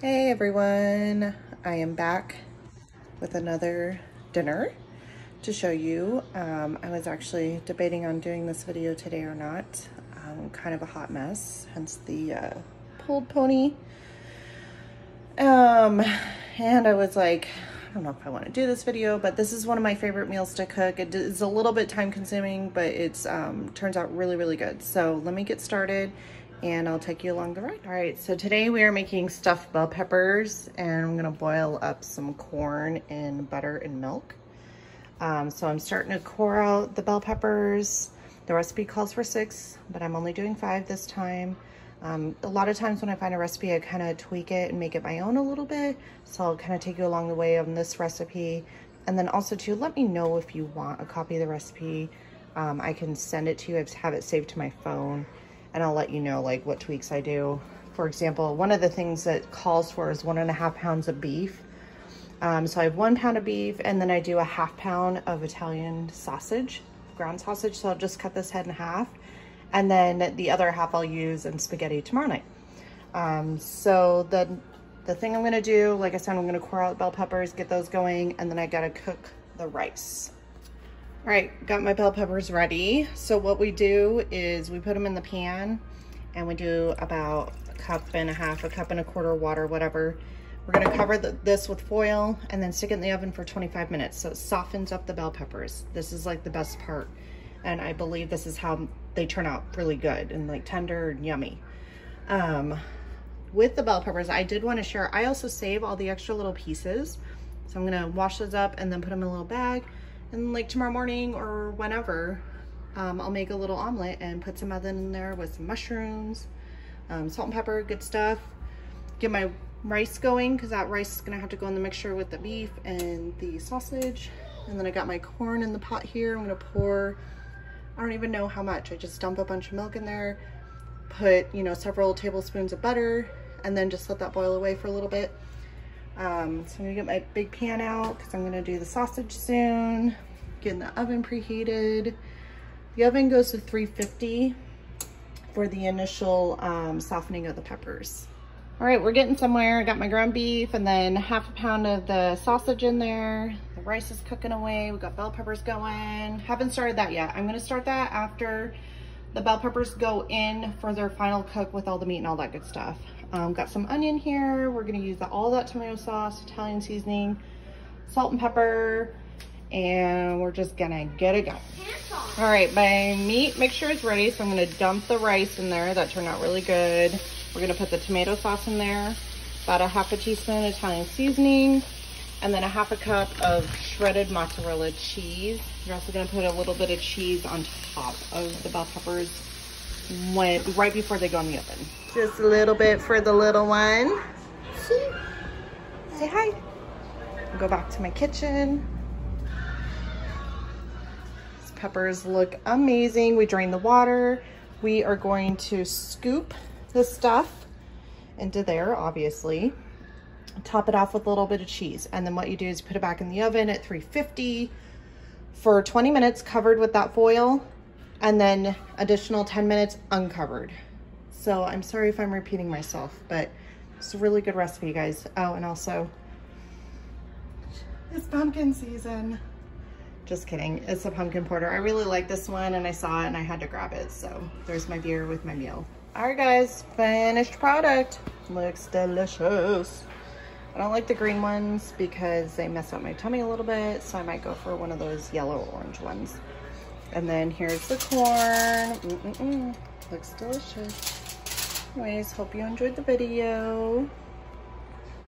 Hey everyone, I am back with another dinner to show you. Um, I was actually debating on doing this video today or not. Um, kind of a hot mess, hence the uh, pulled pony. Um, and I was like, I don't know if I want to do this video, but this is one of my favorite meals to cook. It is a little bit time consuming, but it's um, turns out really, really good. So let me get started and I'll take you along the ride. All right, so today we are making stuffed bell peppers and I'm gonna boil up some corn in butter and milk. Um, so I'm starting to core out the bell peppers. The recipe calls for six, but I'm only doing five this time. Um, a lot of times when I find a recipe, I kind of tweak it and make it my own a little bit. So I'll kind of take you along the way on this recipe. And then also too, let me know if you want a copy of the recipe. Um, I can send it to you. I have it saved to my phone and I'll let you know like what tweaks I do. For example, one of the things that calls for is one and a half pounds of beef. Um, so I have one pound of beef and then I do a half pound of Italian sausage, ground sausage. So I'll just cut this head in half and then the other half I'll use in spaghetti tomorrow night. Um, so the, the thing I'm gonna do, like I said, I'm gonna core out bell peppers, get those going, and then I gotta cook the rice. All right, got my bell peppers ready. So what we do is we put them in the pan and we do about a cup and a half, a cup and a quarter water, whatever. We're gonna cover the, this with foil and then stick it in the oven for 25 minutes so it softens up the bell peppers. This is like the best part. And I believe this is how they turn out really good and like tender and yummy. Um, with the bell peppers, I did wanna share, I also save all the extra little pieces. So I'm gonna wash those up and then put them in a little bag and like tomorrow morning or whenever, um, I'll make a little omelet and put some of them in there with some mushrooms, um, salt and pepper, good stuff. Get my rice going because that rice is gonna have to go in the mixture with the beef and the sausage. And then I got my corn in the pot here. I'm gonna pour, I don't even know how much. I just dump a bunch of milk in there, put, you know, several tablespoons of butter, and then just let that boil away for a little bit. Um, so I'm gonna get my big pan out because I'm gonna do the sausage soon. Getting the oven preheated. The oven goes to 350 for the initial um, softening of the peppers. All right, we're getting somewhere. I got my ground beef and then half a pound of the sausage in there. The rice is cooking away. We got bell peppers going. Haven't started that yet. I'm gonna start that after the bell peppers go in for their final cook with all the meat and all that good stuff. Um, got some onion here. We're gonna use the, all that tomato sauce, Italian seasoning, salt and pepper, and we're just gonna get it going. All right, my meat mixture is ready, so I'm gonna dump the rice in there. That turned out really good. We're gonna put the tomato sauce in there, about a half a teaspoon Italian seasoning, and then a half a cup of shredded mozzarella cheese. You're also gonna put a little bit of cheese on top of the bell peppers when right before they go in the oven. Just a little bit for the little one. Say hi. Go back to my kitchen. Peppers look amazing. We drain the water. We are going to scoop the stuff into there, obviously. Top it off with a little bit of cheese. And then what you do is put it back in the oven at 350 for 20 minutes covered with that foil and then additional 10 minutes uncovered. So I'm sorry if I'm repeating myself, but it's a really good recipe, guys. Oh, and also, it's pumpkin season. Just kidding, it's a pumpkin porter. I really like this one and I saw it and I had to grab it. So there's my beer with my meal. All right, guys, finished product. Looks delicious. I don't like the green ones because they mess up my tummy a little bit. So I might go for one of those yellow orange ones. And then here's the corn. Mm -mm -mm. Looks delicious. Anyways, hope you enjoyed the video.